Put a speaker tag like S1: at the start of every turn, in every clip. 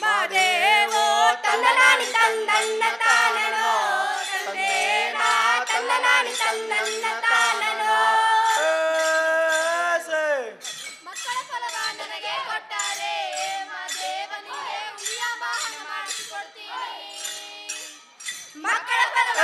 S1: ಮಾದೇವೋ ತಂದನಾನಿ ತಂದನ್ನ ತಾನನೋ ತಂದೇನ ತಂದನಾನಿ ತಂದನ್ನ ತಾನನೋ. ಮಕ್ಕಳ ಫಲವ ನನಗೆ ಕೊಟ್ಟಾರೆ ಮಾದೇವನಿಗೆ ಉಳಿಯ ವಾಹನ ಮಾಡಿಸಿಕೊಡ್ತೀನಿ. ಮಕ್ಕಳ ಫಲವ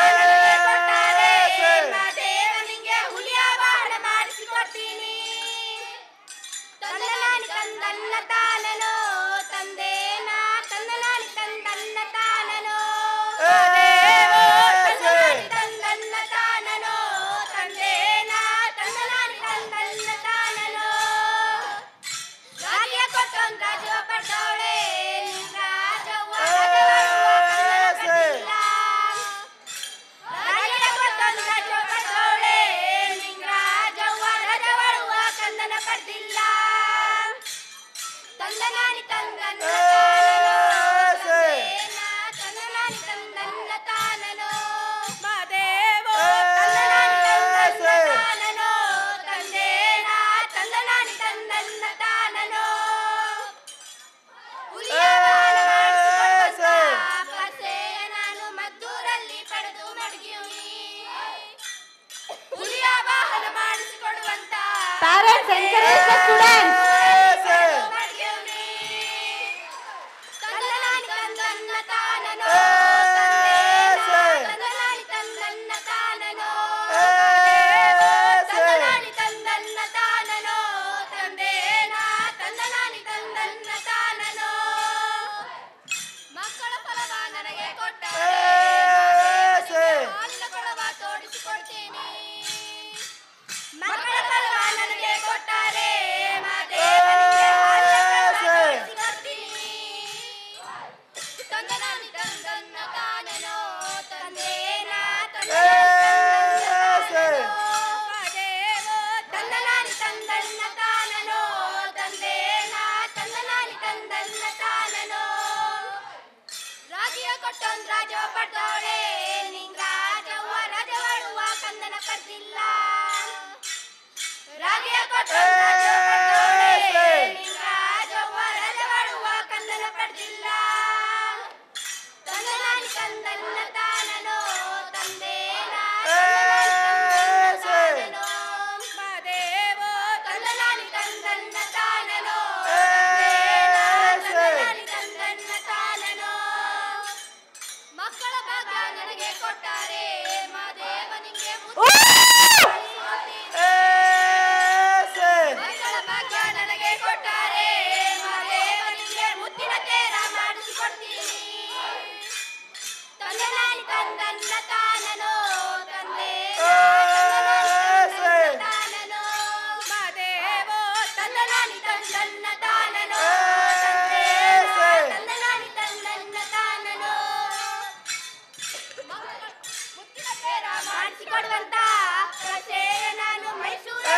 S2: ಮೈಸೂರು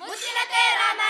S2: ಮುತ್ತಿನತೆ
S1: ರಾಮ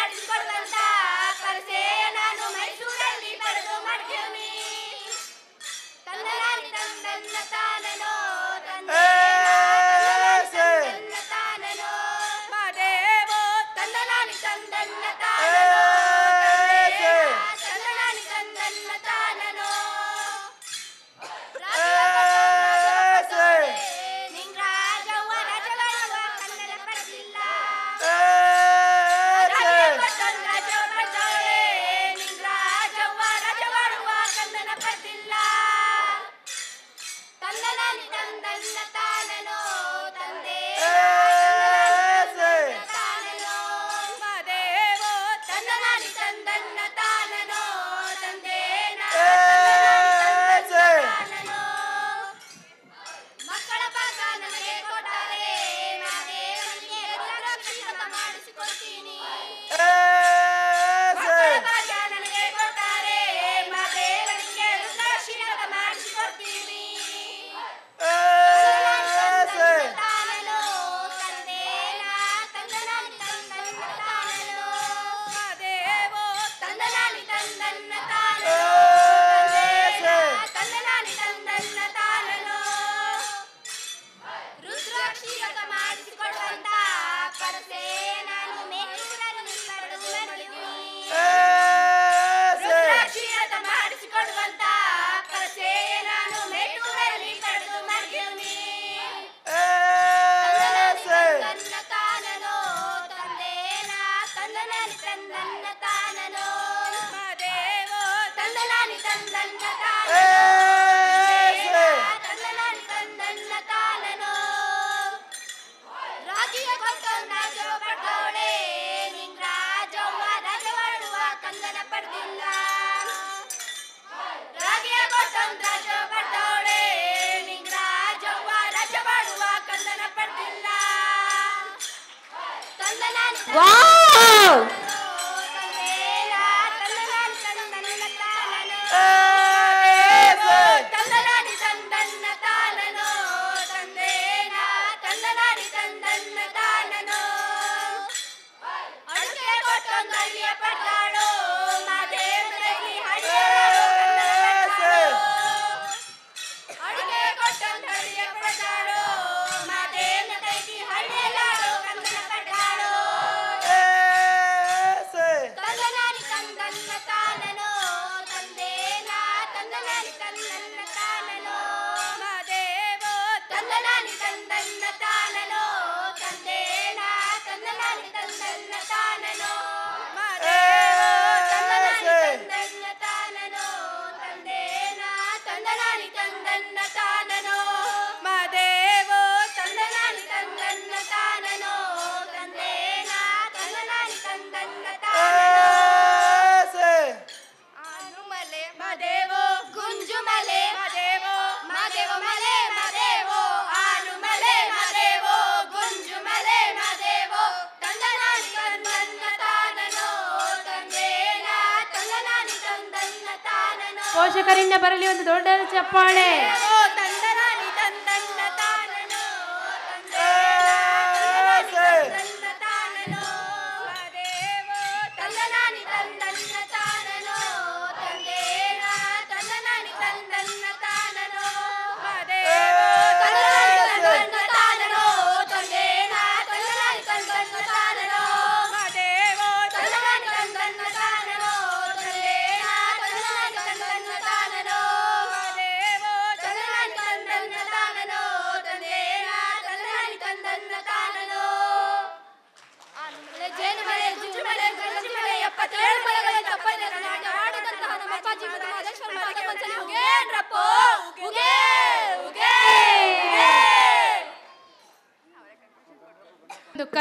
S1: ಬರಲಿ ಒಂದು ದೊಡ್ಡ ಚಪ್ಪಾಳೆ.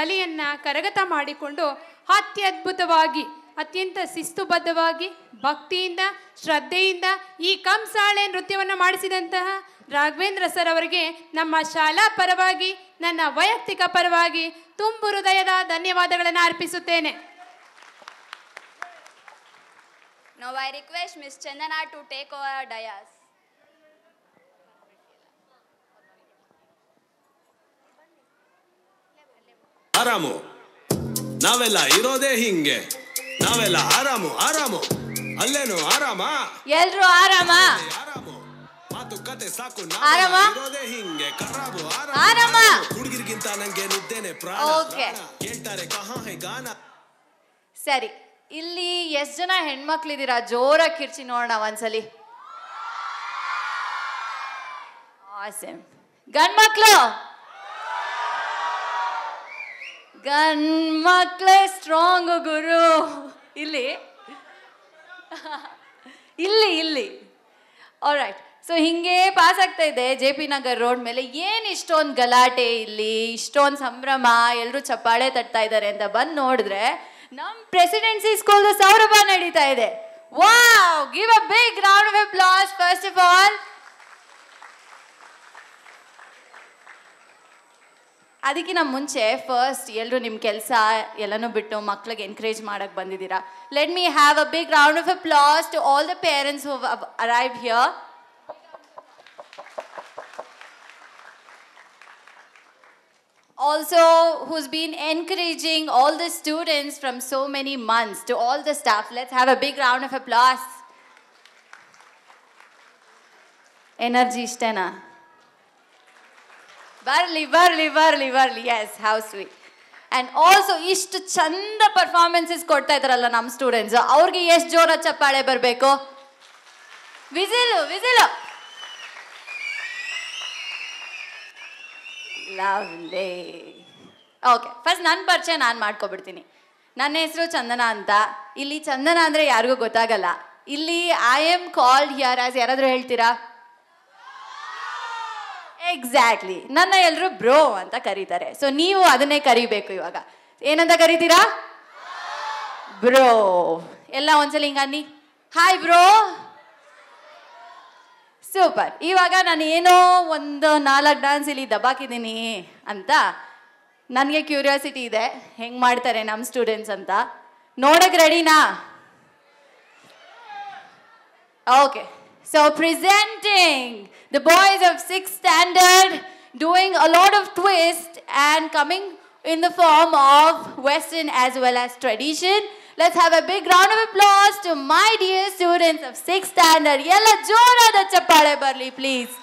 S1: ಕಲೆಯನ್ನ ಕರಗತ ಮಾಡಿಕೊಂಡು ಅತ್ಯದ್ಭುತವಾಗಿ, ಅತ್ಯಂತ ಶಿಸ್ತುಬದ್ಧವಾಗಿ, ಭಕ್ತಿಯಿಂದ, ಶ್ರದ್ಧೆಯಿಂದ ಈ ಕಂಸಾಳೆ ನೃತ್ಯವನ್ನು ಮಾಡಿಸಿದಂತಹ ರಾಘವೇಂದ್ರ ಸರ್ ಅವರಿಗೆ ನಮ್ಮ ಶಾಲಾ ಪರವಾಗಿ, ನನ್ನ ವೈಯಕ್ತಿಕ ಪರವಾಗಿ ತುಂಬು ಹೃದಯದ ಧನ್ಯವಾದಗಳನ್ನು ಅರ್ಪಿಸುತ್ತೇನೆ
S2: now I request miss Chandana to take over dais.
S3: ಆರಾಮು ನಾವೆಲ್ಲ ಇರೋದೇ ಹಿಂಗೆ. ನಾವೆಲ್ಲ ಆರಾಮು ಆರಾಮು ಅಲ್ಲೇನು ಆರಾಮ?
S2: ಎಲ್ರು ಆರಾಮ?
S3: ಆರಾಮು. ಮಾತುಕತೆ ಸಾಕು
S2: ಆರಾಮ?
S3: ಇರೋದೇ ಹಿಂಗೆ. ಕರಾಬು
S2: ಆರಾಮ?
S3: ಹುಡುಗಿರಿಗಿಂತ ನಂಗೆ ನಿದ್ದೇನೆ ಪ್ರಾಣ ಓಕೆ. ಕೇಳ್ತಾರೆ ಕಹಾ ಹೈ ಗಾನ.
S4: ಸರಿ ಇಲ್ಲಿ ಎಷ್ಟ್ ಜನ ಹೆಣ್ಮಕ್ಳಿದ್ದೀರಾ? ಜೋರಾಗಿ ಕಿರ್ಚಿ ನೋಡೋಣ ಒಂದ್ಸಲಿ. ಗಂಡ್ ಗಂಡ್ಮಕ್ಳು? ಗಂಡ್ಮಕ್ಳೇ ಸ್ಟ್ರಾಂಗ್ ಗುರು. ಇಲ್ಲಿ. ಇಲ್ಲಿ ಇಲ್ಲಿ. ಆಲ್ರೈಟ್ ಸೊ ಹಿಂಗೆ ಪಾಸ್ ಆಗ್ತಾ ಇದೆ ಜೆ ಪಿ ನಗರ್ ರೋಡ್ ಮೇಲೆ. ಏನು ಇಷ್ಟೊಂದು ಗಲಾಟೆ ಇಲ್ಲಿ, ಇಷ್ಟೊಂದು ಸಂಭ್ರಮ ಎಲ್ಲರೂ ಚಪ್ಪಾಳೆ ತಟ್ತಾ ಇದ್ದಾರೆ ಅಂತ ಬಂದು ನೋಡಿದ್ರೆ ನಮ್ಮ ಪ್ರೆಸಿಡೆನ್ಸಿ ಸ್ಕೂಲ್ದು ಸೌರಭ ನಡೀತಾ ಇದೆ. Wow give a big round of applause first of all ಅದಕ್ಕಿಂತ ಮುಂಚೆ ಫಸ್ಟ್ ಎಲ್ಲರೂ ನಿಮ್ಮ ಕೆಲಸ ಎಲ್ಲನೂ ಬಿಟ್ಟು ಮಕ್ಳಿಗೆ ಎನ್ಕರೇಜ್ ಮಾಡಕ್ಕೆ ಬಂದಿದ್ದೀರಾ let me have a big round of applause to all the parents who arrive here also who's been encouraging all the students from so many months to all the staff let's have a big round of applause Energy, ಇಷ್ಟೇನಾ ಬರಲಿ ಬರಲಿ ಬರಲಿ ಬರಲಿ yes how sweet and also ಇಷ್ಟು ಚಂದ performances ಕೊಡ್ತಾ ಇದ್ದಾರಲ್ಲ ನಮ್ಮ ಸ್ಟೂಡೆಂಟ್ಸ್ ಅವ್ರಿಗೆ ಎಷ್ಟು ಜೋರ ಚಪ್ಪಾಳೆ ಬರಬೇಕು? Whistle whistle lovely okay first ನನ್ನ ಪರಿಚಯ ನಾನು ಮಾಡ್ಕೊಬಿಡ್ತೀನಿ. ನನ್ನ ಹೆಸರು ಚಂದನ ಅಂತ. ಇಲ್ಲಿ ಚಂದನ ಅಂದರೆ ಯಾರಿಗೂ ಗೊತ್ತಾಗಲ್ಲ. ಇಲ್ಲಿ I am called here as ಯಾರಾದರೂ ಹೇಳ್ತೀರಾ? ಎಕ್ಸಾಕ್ಟ್ಲಿ ನನ್ನ ಎಲ್ಲರೂ ಬ್ರೋ ಅಂತ ಕರೀತಾರೆ. ಸೊ ನೀವು ಅದನ್ನೇ ಕರಿಬೇಕು ಇವಾಗ. ಏನಂತ ಕರಿತೀರಾ? ಬ್ರೋ. ಎಲ್ಲ ಒಂದ್ಸಲ ಹಿಂಗ ಅನ್ನಿ. Hi bro. ಸೂಪರ್ ಇವಾಗ ನಾನು ಏನೋ ಒಂದು ನಾಲ್ಕು ಡಾನ್ಸ್ ಇಲ್ಲಿ ದಬಾಕಿದ್ದೀನಿ ಅಂತ ನನಗೆ ಕ್ಯೂರಿಯಾಸಿಟಿ ಇದೆ. ಹೆಂಗೆ ಮಾಡ್ತಾರೆ ನಮ್ಮ ಸ್ಟೂಡೆಂಟ್ಸ್ ಅಂತ. ನೋಡಕ್ಕೆ ರೆಡಿನಾ okay So presenting the boys of six standard doing a lot of twist and coming in the form of Western as well as tradition. Let's have a big round of applause to my dear students of 6th standard. ಎಲ್ಲ ಜೋರಾದ ಚಪ್ಪಾಳೆ ಬರಲಿ please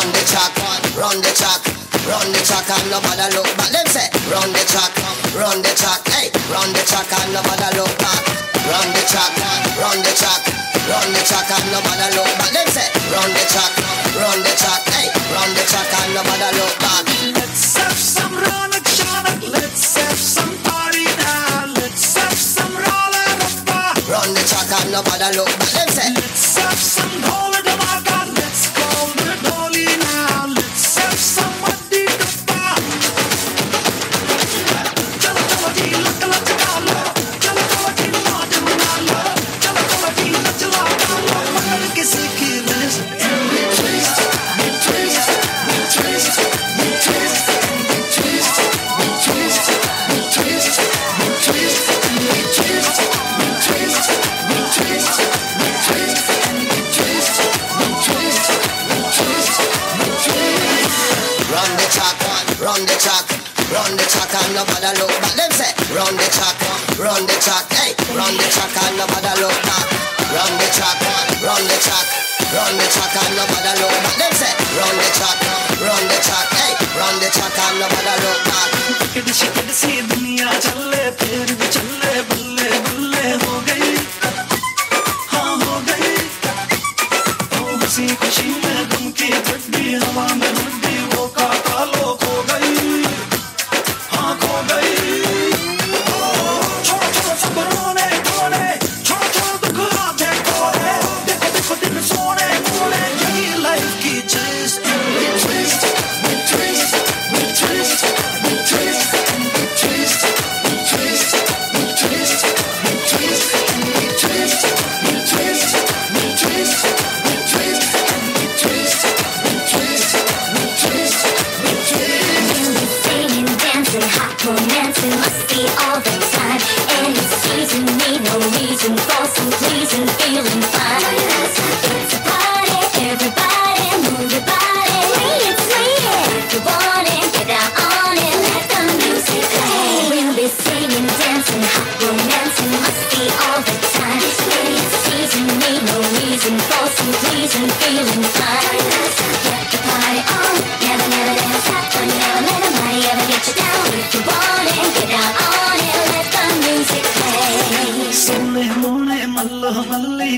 S5: Run the track, run the track, run the track and nobody look back. Them say, run the track, run the track, hey, run the track and nobody look back. Run the track, run the track, run the track and nobody look back. Them say, run the track, run the track, hey, run the track and nobody look back.
S6: Let's have some Ronak Shanak, let's have some party now, let's have some Rola Rappa,
S5: Run the track and nobody look back. Them say, run the track, run the track, hey, run the track and nobody look back. Run the track, run the track, run the track and nobody look back. Them say, run the track, run the track, hey, run the track and nobody look back.
S6: Ticket शिकट सी दुनिया चले फिर भी चले बल्ले बल्ले हो गई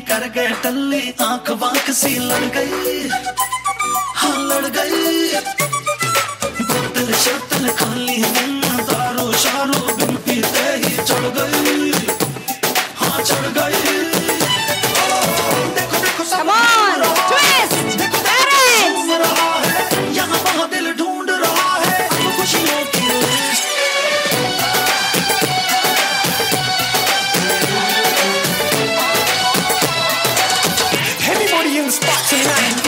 S6: कर गए टल्ली आंख वांख सी लड़ गई spot tonight.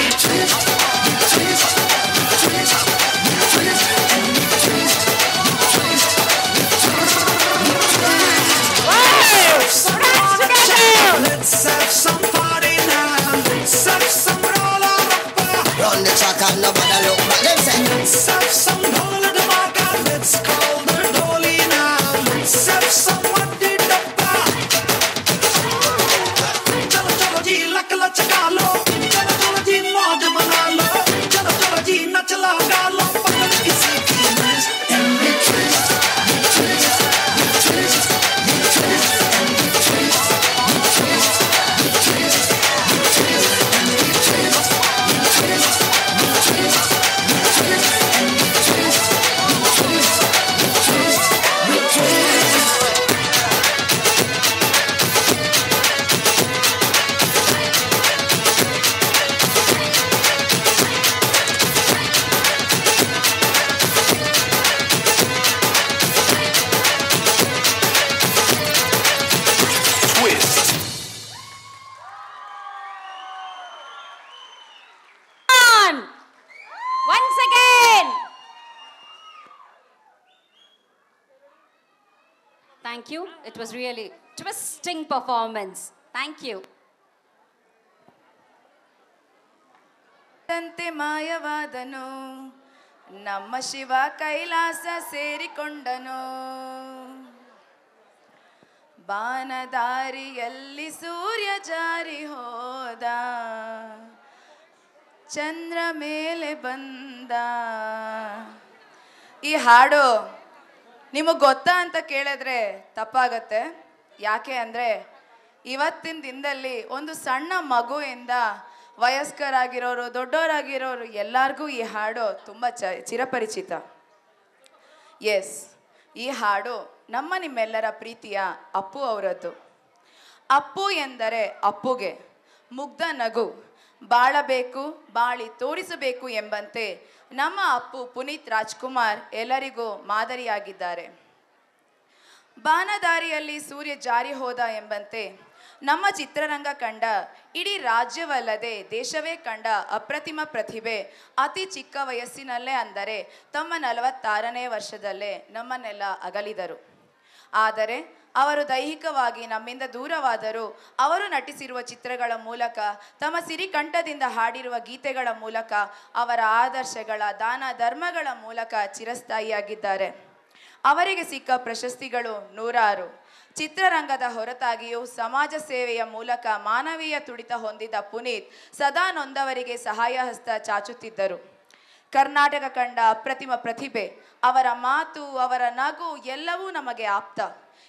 S7: Twisting performance. Thank you. ಂತೆ
S8: ಮಾಯವಾದನು, ನಮ್ಮ ಶಿವ ಕೈಲಾಸ ಸೇರಿಕೊಂಡನು ಬಾನದಾರಿಯಲ್ಲಿ ಸೂರ್ಯ ಜಾರಿ ಹೋದ, ಚಂದ್ರ ಮೇಲೆ ಬಂದ ಈ ಹಾಡು ನಿಮಗೆ ಗೊತ್ತಾ ಅಂತ ಕೇಳಿದ್ರೆ ತಪ್ಪಾಗತ್ತೆ ಯಾಕೆ ಅಂದರೆ ಇವತ್ತಿನ ದಿನದಲ್ಲಿ ಒಂದು ಸಣ್ಣ ಮಗುವಿಂದ ವಯಸ್ಕರಾಗಿರೋರು, ದೊಡ್ಡವರಾಗಿರೋರು ಎಲ್ಲರಿಗೂ ಈ ಹಾಡು ತುಂಬ ಚ, ಚಿರಪರಿಚಿತ. ಎಸ್ ಈ ಹಾಡು ನಮ್ಮ ನಿಮ್ಮೆಲ್ಲರ ಪ್ರೀತಿಯ ಅಪ್ಪು ಅವರದ್ದು. ಅಪ್ಪು ಎಂದರೆ ಅಪ್ಪುಗೆ, ಮುಗ್ಧ ನಗು, ಬಾಳಬೇಕು, ಬಾಳಿ ತೋರಿಸಬೇಕು ಎಂಬಂತೆ ನಮ್ಮ ಅಪ್ಪು ಪುನೀತ್ ರಾಜ್ಕುಮಾರ್ ಎಲ್ಲರಿಗೂ ಮಾದರಿಯಾಗಿದ್ದಾರೆ. ಬಾನದಾರಿಯಲ್ಲಿ ಸೂರ್ಯ ಜಾರಿ ಹೋದ ಎಂಬಂತೆ ನಮ್ಮ ಚಿತ್ರರಂಗ ಕಂಡ ಇಡೀ ರಾಜ್ಯವಲ್ಲದೆ ದೇಶವೇ ಕಂಡ ಅಪ್ರತಿಮ ಪ್ರತಿಭೆ ಅತಿ ಚಿಕ್ಕ ವಯಸ್ಸಿನಲ್ಲೇ ಅಂದರೆ ತಮ್ಮ ನಲವತ್ತಾರನೇ ವರ್ಷದಲ್ಲೇ ನಮ್ಮನ್ನೆಲ್ಲ ಅಗಲಿದರು. ಆದರೆ ಅವರು ದೈಹಿಕವಾಗಿ ನಮ್ಮಿಂದ ದೂರವಾದರೂ ಅವರು ನಟಿಸಿರುವ ಚಿತ್ರಗಳ ಮೂಲಕ, ತಮ್ಮ ಸಿರಿಕಂಠದಿಂದ ಹಾಡಿರುವ ಗೀತೆಗಳ ಮೂಲಕ ಅವರ ಆದರ್ಶಗಳ, ದಾನ ಧರ್ಮಗಳ ಮೂಲಕ ಚಿರಸ್ಥಾಯಿಯಾಗಿದ್ದಾರೆ. ಅವರಿಗೆ ಸಿಕ್ಕ ಪ್ರಶಸ್ತಿಗಳು ನೂರಾರು. ಚಿತ್ರರಂಗದ ಹೊರತಾಗಿಯೂ ಸಮಾಜ ಸೇವೆಯ ಮೂಲಕ ಮಾನವೀಯ ತುಡಿತ ಹೊಂದಿದ ಪುನೀತ್ ಸದಾ ನೊಂದವರಿಗೆ ಸಹಾಯ ಹಸ್ತ ಚಾಚುತ್ತಿದ್ದರು. ಕರ್ನಾಟಕ ಕಂಡ ಅಪ್ರತಿಮ ಪ್ರತಿಭೆ, ಅವರ ಮಾತು, ಅವರ ನಗು ಎಲ್ಲವೂ ನಮಗೆ ಆಪ್ತ.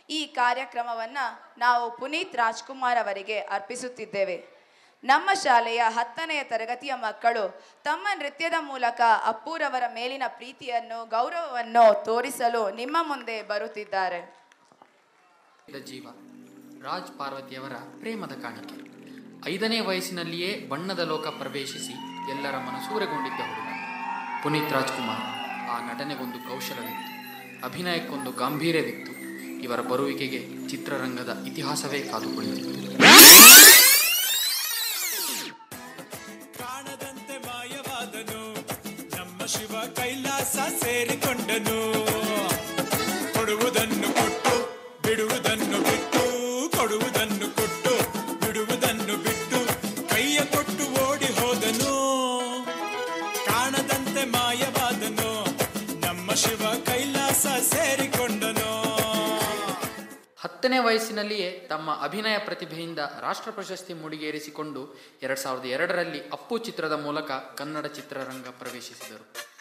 S8: ಈ ಕಾರ್ಯಕ್ರಮವನ್ನು ನಾವು ಪುನೀತ್ ರಾಜ್ಕುಮಾರ್ ಅವರಿಗೆ ಅರ್ಪಿಸುತ್ತಿದ್ದೇವೆ. ನಮ್ಮ ಶಾಲೆಯ ಹತ್ತನೆಯ ತರಗತಿಯ ಮಕ್ಕಳು ತಮ್ಮ ನೃತ್ಯದ ಮೂಲಕ ಅಪ್ಪೂರವರ ಮೇಲಿನ ಪ್ರೀತಿಯನ್ನು, ಗೌರವವನ್ನು ತೋರಿಸಲು ನಿಮ್ಮ ಮುಂದೆ ಬರುತ್ತಿದ್ದಾರೆ.
S9: ಜೀವ, ರಾಜ್ ಪಾರ್ವತಿಯವರ ಪ್ರೇಮದ ಕಾಣಿಕೆ. ಐದನೇ ವಯಸ್ಸಿನಲ್ಲಿಯೇ ಬಣ್ಣದ ಲೋಕ ಪ್ರವೇಶಿಸಿ ಎಲ್ಲರ ಮನಸೂರೆಗೊಂಡಿದ್ದ ಹುಡುಗ. ಪುನೀತ್ ರಾಜ್ಕುಮಾರ್, ಆ ನಟನೆಗೊಂದು ಕೌಶಲವಿತ್ತು. ಅಭಿನಯಕ್ಕೊಂದು ಗಾಂಭೀರ್ಯವಿತ್ತು. ಇವರ ಬರುವಿಕೆಗೆ ಚಿತ್ರರಂಗದ ಇತಿಹಾಸವೇ ಕಾದು ಹತ್ತನೇ ವಯಸ್ಸಿನಲ್ಲಿಯೇ ತಮ್ಮ ಅಭಿನಯ ಪ್ರತಿಭೆಯಿಂದ ರಾಷ್ಟ್ರ ಪ್ರಶಸ್ತಿ ಮುಡಿಗೇರಿಸಿಕೊಂಡು ಎರಡು ಸಾವಿರದ ಎರಡರಲ್ಲಿ ಅಪ್ಪು ಚಿತ್ರದ ಮೂಲಕ ಕನ್ನಡ ಚಿತ್ರರಂಗ ಪ್ರವೇಶಿಸಿದರು.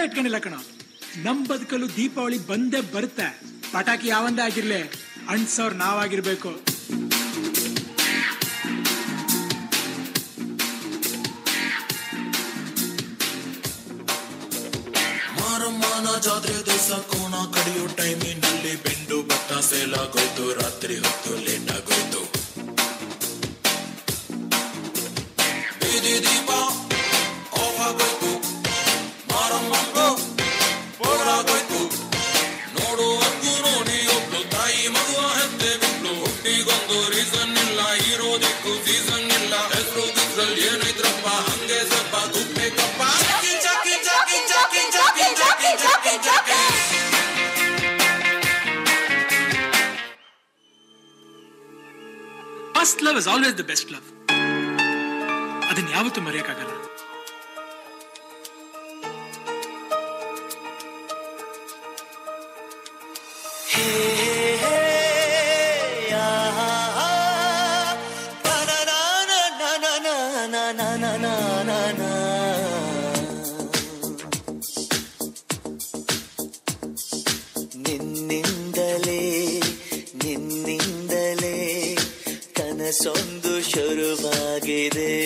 S10: ಡೌಟ್ ಇಟ್ಕೊಂಡಿಲ್ಲ ಕಣ. ನಮ್ ಬದುಕಲು ದೀಪಾವಳಿ ಬಂದೇ ಬರುತ್ತೆ. ಪಟಾಕಿ ಯಾವಂದೇ ಆಗಿರ್ಲಿ ಅಣ್ಸವ್ರ ನಾವಾಗಿರ್ಬೇಕು.
S3: ಜಾತ್ರೆ ದಿವಸ ಕೋಣ ಕಡಿಯೋ ಟೈಮಿನಲ್ಲಿ ಬೆಂಡು ಬತ್ತ ಸೇಲಾಗೋಯ್ತು ರಾತ್ರಿ ಹೊತ್ತು ಲೇಟ್ ಆಗೋಯ್ತು. ಬೀದಿ ದೀಪ
S10: first love is always the best love ಅದನ್ನ ಯಾವತ್ತೂ ಮರೆಯಕ್ಕಾಗಲ್ಲ. baby.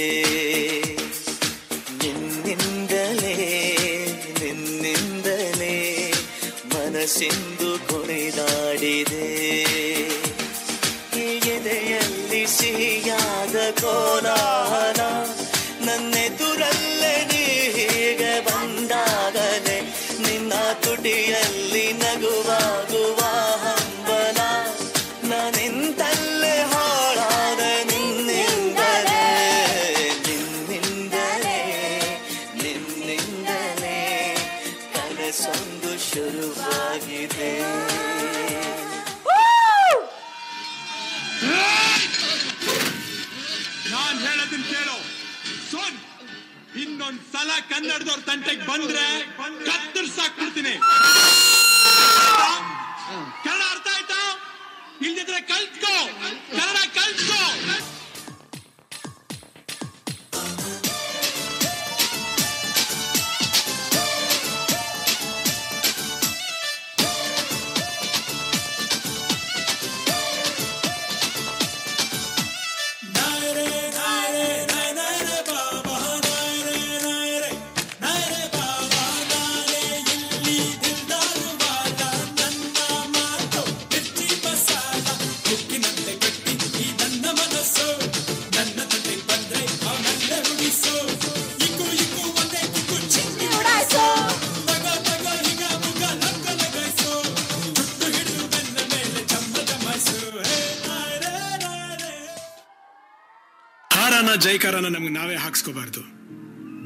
S10: ಜೈಕಾರನ ನಮ್ಗೆ ನಾವೇ ಹಾಕ್ಸ್ಕೋಬಾರ್ದು.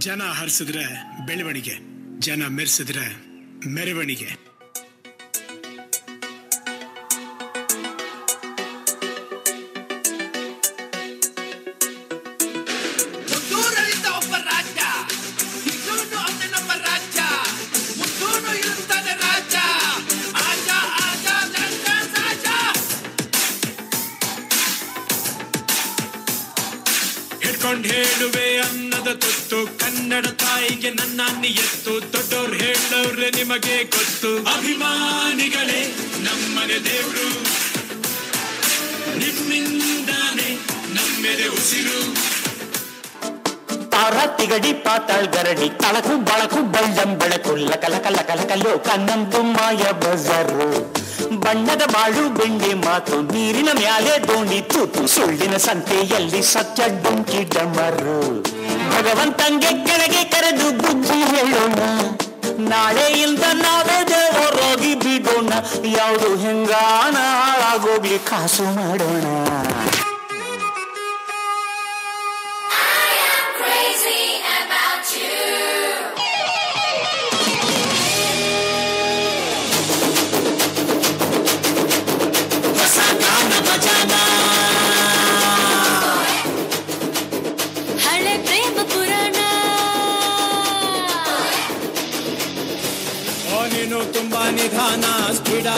S10: ಜನ ಹರಿಸಿದ್ರೆ ಬೆಳವಣಿಗೆ ಜನ ಮೆರೆಸಿದ್ರೆ ಮೆರವಣಿಗೆ. ನನ್ನ ಎತ್ತು, ದೊಡ್ಡವ್ರು ಹೇಳವ್ರೆ ನಿಮಗೆ ಗೊತ್ತು. ಅಭಿಮಾನಿಗಳೇ, ನಮ್ಮನೆ ದೇವ್ರು. ನಿಮ್ಮಿಂದಾನೆ ನಮ್ಮೆದೆ ಉಸಿರು.
S11: ತಿಗಡಿ ಪಾತಾಳ್ ಗರಡಿ ತಳಕು ಬಳಕು ಬಳ್ಳಂ ಬೆಳಕು ಕಲ ಲಕ ಲಕ ಲೋಕ ನಂದು ಮಾಯ ಬಜಾರು. ಬಣ್ಣದ ಬಾಳು, ಬೆಂಡೆ ಮಾತು, ನೀರಿನ ಮ್ಯಾಲೆ ದೋಣಿ ತೂತು, ಸುಳ್ಳಿನ ಸಂತೆಯಲ್ಲಿ ಸತ್ಯ ಡೊಂಕಿ ಡಮರು. ಭಗವಂತಂಗೆ ಕೆಳಗೆ ಕರೆದು ಬುದ್ಧಿ ಹೇಳೋಣ. ನಾಳೆಯಿಂದ ನಾವೇ ದೇವರೋಗಿ ಬಿಡೋಣ ಯಾವುದು ಹೆಂಗಾಣ ಹಾಳಾಗೋಗ್ಲಿ ಕಾಸು ಮಾಡೋಣ.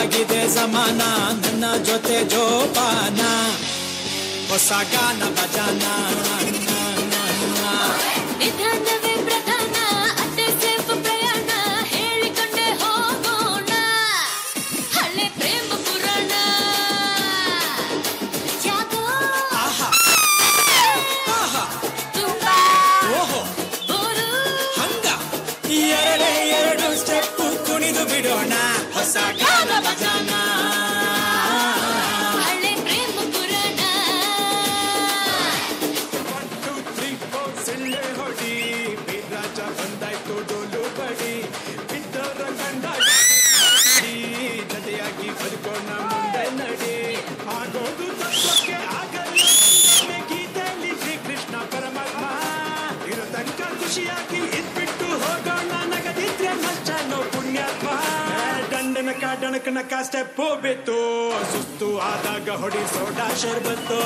S12: ಸ್ಪೀಡ್ ಆಗಿದೆ ಸಮಾನ ನನ್ನ ಜೊತೆ ಜೋಪಾನ ಹೊಸ ಗಾನ ಬಜಾನ
S13: ನಿಧಾನವೇ
S10: ದಂಡನಕ ಡಣಕನಕ ಸ್ಟೆಪ್ ಬಿತ್ತು ಸುಸ್ತು ಆದಾಗ ಹೊಡಿ ಸೋಡಾ ಶರ್ಬತ್ತು.